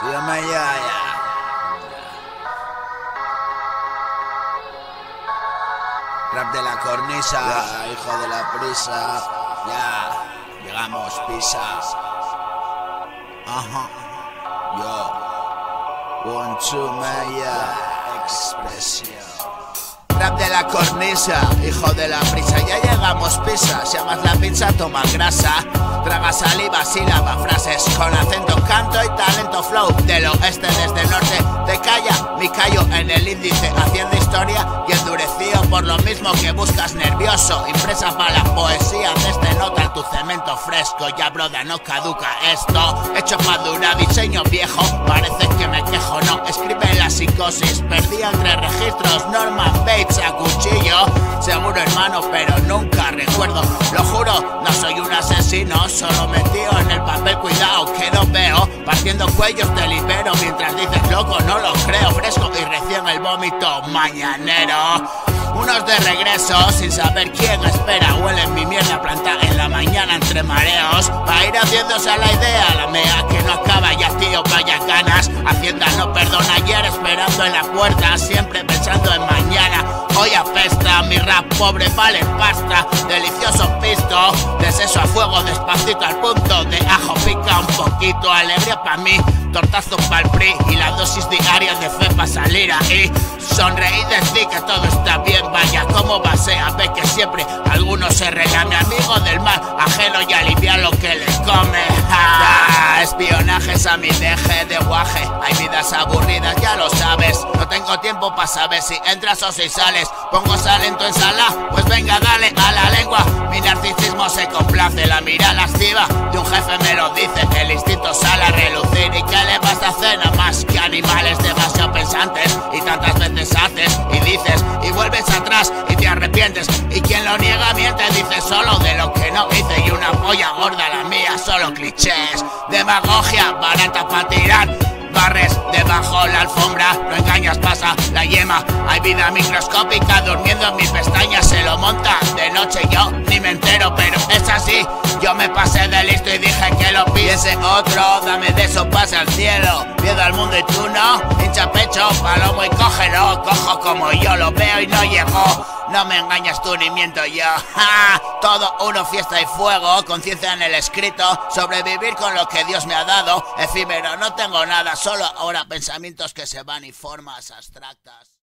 Se llama Yaya. Rap de la cornisa, ya, hijo de la prisa. Ya, llegamos, pisa. Ajá. Yo. One, two, Maya. Expresión. Rap de la cornisa, hijo de la prisa. Ya llegamos, pisa. Si amas la pizza, toma grasa. Traga saliva, sílaba, frases con acento, canto y talento flow. Del oeste desde el norte, te calla, mi callo en el índice, haciendo historia y endurecido por lo mismo que buscas nervioso. Impresa para la poesía de este nota tu cemento fresco. Ya broda, no caduca esto. Hecho madura, diseño viejo, parece que me quejo, no. Escribe la psicosis, perdí entre registros, Norman A cuchillo. Seguro hermano, pero nunca recuerdo. Lo juro, no soy un asesino, solo metido en el papel, cuidado que no veo. Partiendo cuellos te libero mientras dices loco, no lo creo. Fresco y recién el vómito mañanero. Unos de regreso sin saber quién espera. Huelen mi mierda planta en la mañana entre mareos. Va a ir haciéndose a la idea, la mea que no acaba ya, tío, vaya ganas. Hacienda no perdona ayer esperando en la puerta, siempre pensando en mañana. Hoy apesta, mi rap pobre vale pasta. Delicioso pisto, de seso a fuego, despacito al punto. De ajo pica un poquito, alegría pa' mí. Tortazo pa'l PRI y la dosis diaria de fe pa' salir ahí. Sonreí decir que todo está bien, vaya, como basea, ve que siempre alguno se regame, amigo del mal, ajeno y alivia lo que le come. Espionajes a mi deje de guaje, hay vidas aburridas, ya lo sabes. No tengo tiempo para saber si entras o si sales. Pongo sal en tu ensalada, pues venga, dale a la lengua. Mi narcisismo se complace, la mira lasciva de un jefe me lo dice. El instinto sale a relucir y ¿qué le vas a hacer? Nada más que animales demasiado y tantas veces haces y dices y vuelves atrás y te arrepientes y quien lo niega miente dice solo de lo que no hice y una polla gorda la mía solo clichés. Demagogia barata para tirar barres debajo la alfombra no engañas pasa la yema. Hay vida microscópica durmiendo en mis pestañas se lo monta de noche yo ni me entero pero es así yo me pasé piense otro dame de eso pasa al cielo miedo al mundo y tú no hincha pecho palomo y cógelo cojo como yo lo veo y no llego no me engañas tú ni miento yo. Todo uno fiesta y fuego, conciencia en el escrito, sobrevivir con lo que Dios me ha dado. Efímero, no tengo nada, solo ahora pensamientos que se van y formas abstractas.